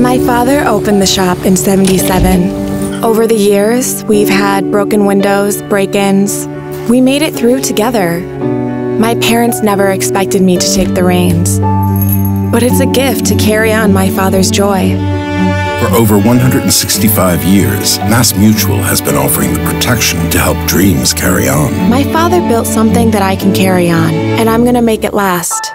My father opened the shop in 77. Over the years, we've had broken windows, break ins. We made it through together. My parents never expected me to take the reins. But it's a gift to carry on my father's joy. For over 165 years, MassMutual has been offering the protection to help dreams carry on. My father built something that I can carry on, and I'm gonna make it last.